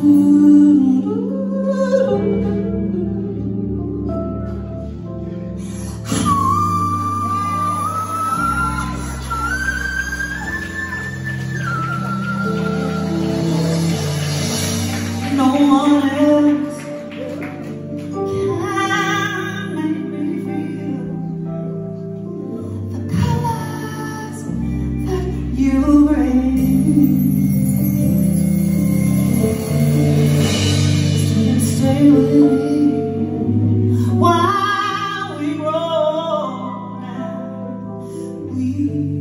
no one else. wrong now. We